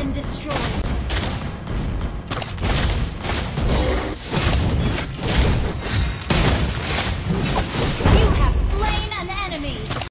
been destroyed.